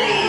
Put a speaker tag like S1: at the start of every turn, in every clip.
S1: Oh!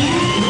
S2: Música